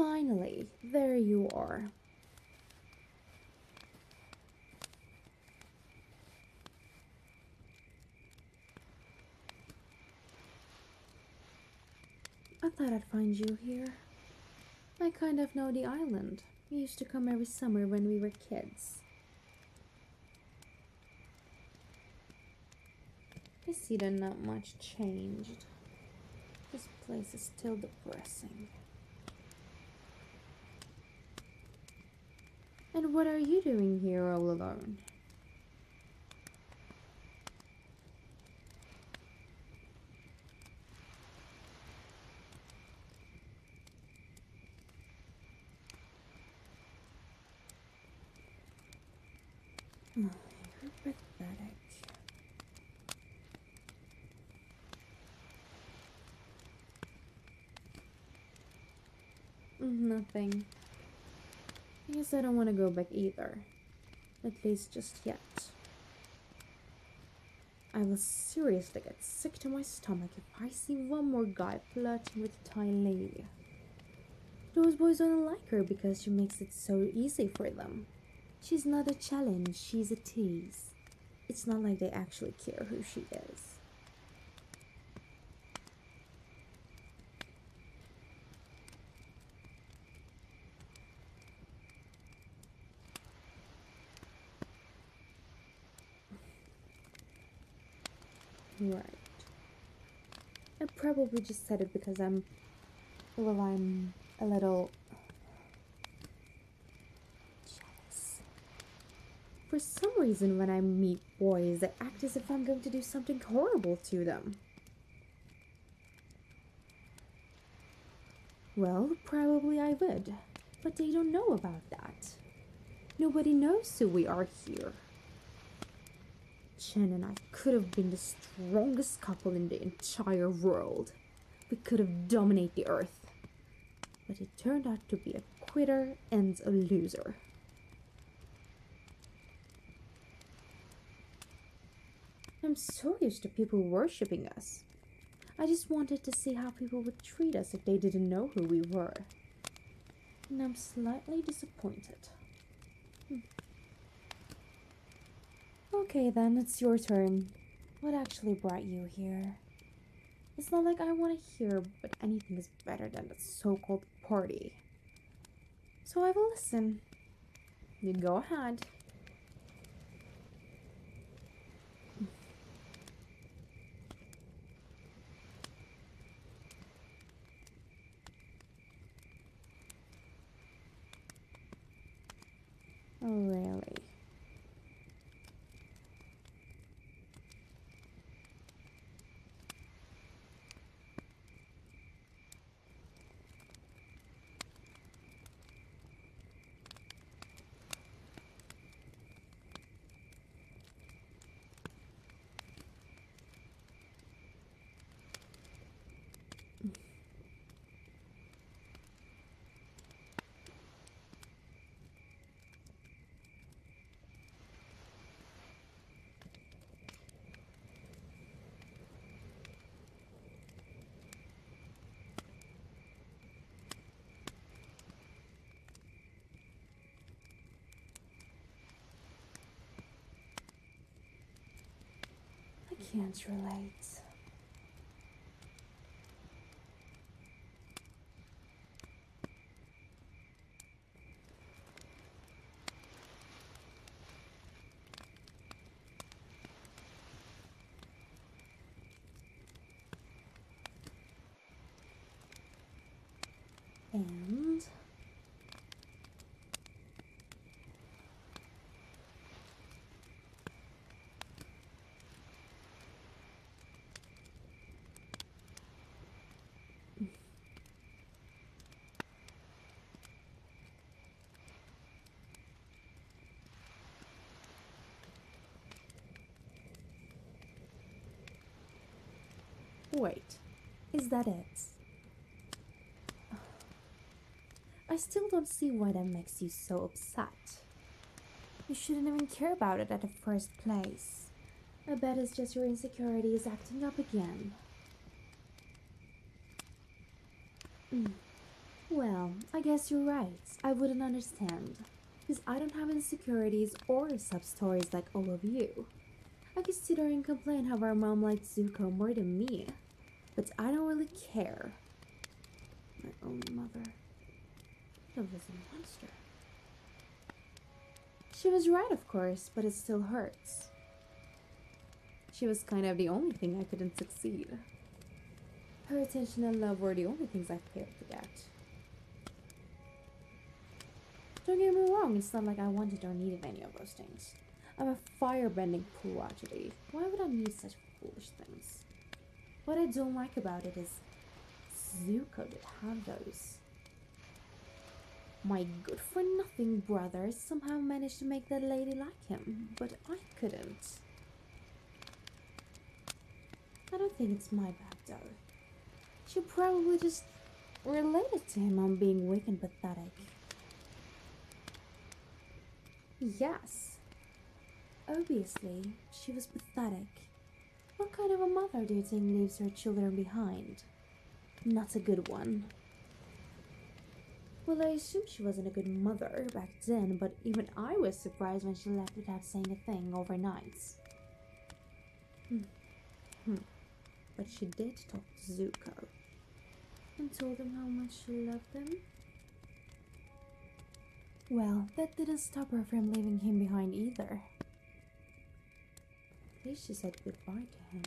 Finally, there you are. I thought I'd find you here. I kind of know the island. We used to come every summer when we were kids. I see that not much changed. This place is still depressing. And what are you doing here all alone? Mm, Nothing. I guess I don't want to go back either. At least just yet. I will seriously get sick to my stomach if I see one more guy flirting with Ty Lee. Those boys don't like her because she makes it so easy for them. She's not a challenge, she's a tease. It's not like they actually care who she is. Right. I probably just said it because I'm. Well, I'm a little. jealous. For some reason, when I meet boys, I act as if I'm going to do something horrible to them. Well, probably I would. But they don't know about that. Nobody knows who we are here. Chen and I could have been the strongest couple in the entire world. We could have dominated the earth. But it turned out to be a quitter and a loser. I'm so used to people worshipping us. I just wanted to see how people would treat us if they didn't know who we were. And I'm slightly disappointed. Okay, then, it's your turn. What actually brought you here? It's not like I want to hear, but anything is better than the so called party. So I will listen. You go ahead. Oh, really? I can't relate. And wait, is that it? I still don't see why that makes you so upset. You shouldn't even care about it at the first place. I bet it's just your insecurities acting up again. Mm. Well, I guess you're right. I wouldn't understand. Because I don't have insecurities or sub stories like all of you. I could sit there and complain how our mom liked Zuko more than me. But I don't really care. My own mother. That was a monster. She was right, of course, but it still hurts. She was kind of the only thing I couldn't succeed. Her attention and love were the only things I failed to get. Don't get me wrong, it's not like I wanted or needed any of those things. I'm a firebending prodigy. Why would I need such foolish things? What I don't like about it is Zuko did have those. My good for nothing brother somehow managed to make that lady like him, but I couldn't. I don't think it's my bad though. She probably just related to him on being weak and pathetic. Yes. Obviously, she was pathetic. What kind of a mother do you think leaves her children behind? Not a good one. Well, I assume she wasn't a good mother back then, but even I was surprised when she left without saying a thing overnight. Hmm. Hmm. But she did talk to Zuko and told him how much she loved him. Well, that didn't stop her from leaving him behind either. At least she said goodbye to him.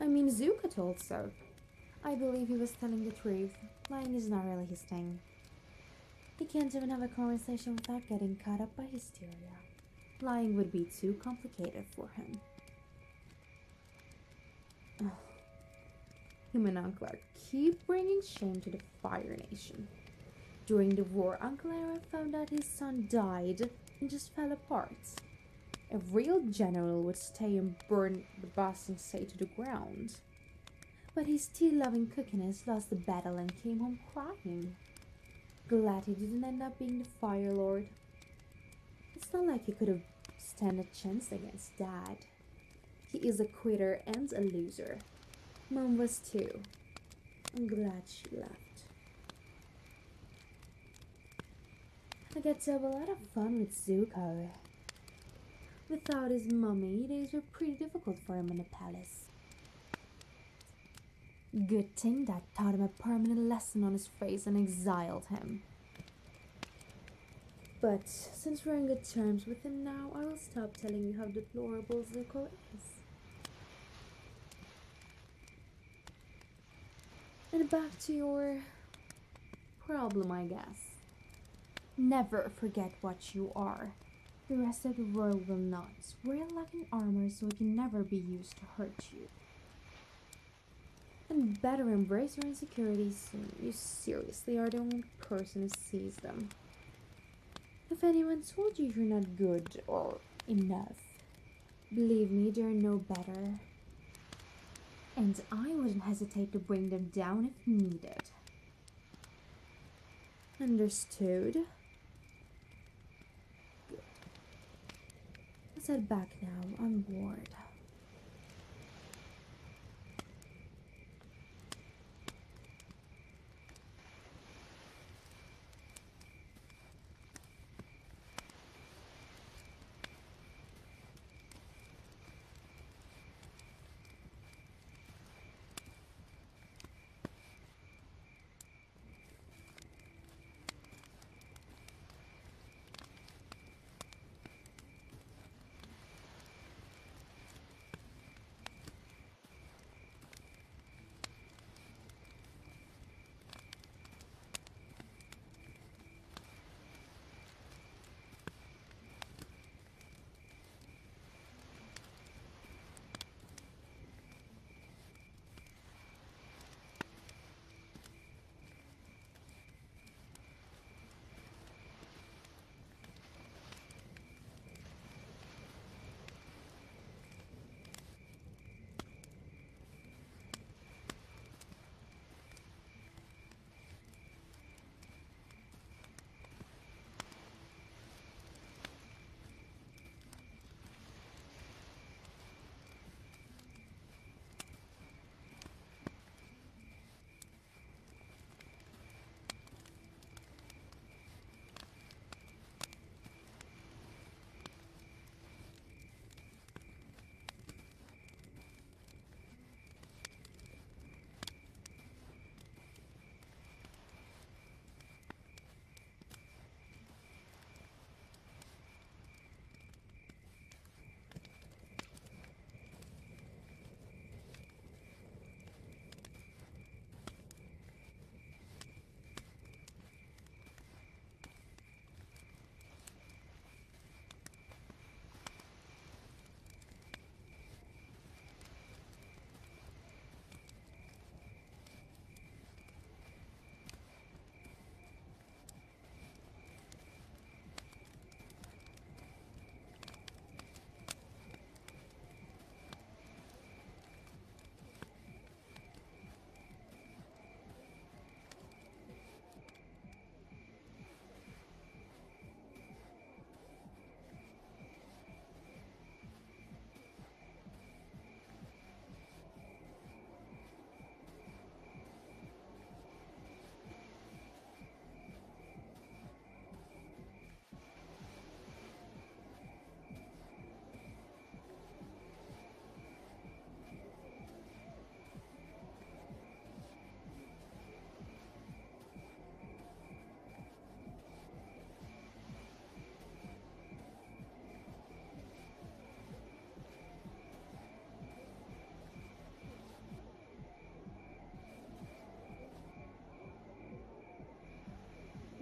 I mean, Zuko told so. I believe he was telling the truth. Lying is not really his thing. He can't even have a conversation without getting caught up by hysteria. Lying would be too complicated for him. Him and Uncle Iroh keep bringing shame to the Fire Nation. During the war, Uncle Iroh found out his son died and just fell apart. A real general would stay and burn the Ba Sing Se to the ground. But his tea-loving cookiness lost the battle and came home crying. Glad he didn't end up being the Fire Lord. It's not like he could have stand a chance against Dad. He is a quitter and a loser. Mom was too. I'm glad she left. I get to have a lot of fun with Zuko. Without his mummy, days were pretty difficult for him in the palace. Good thing that taught him a permanent lesson on his face and exiled him. But since we're on good terms with him now, I will stop telling you how deplorable Zuko is. And back to your problem, I guess. Never forget what you are. The rest of the world will not. Wear lacking armor so it can never be used to hurt you and better embrace your insecurities soon. You seriously are the only person who sees them. If anyone told you you're not good or enough, believe me, they're no better. And I wouldn't hesitate to bring them down if needed. Understood? Let's back now. I'm bored.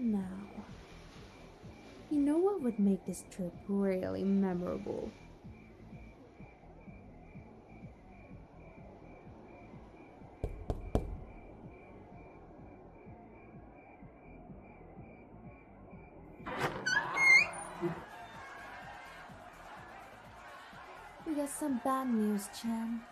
Now, you know what would make this trip really memorable? We got some bad news, Chan.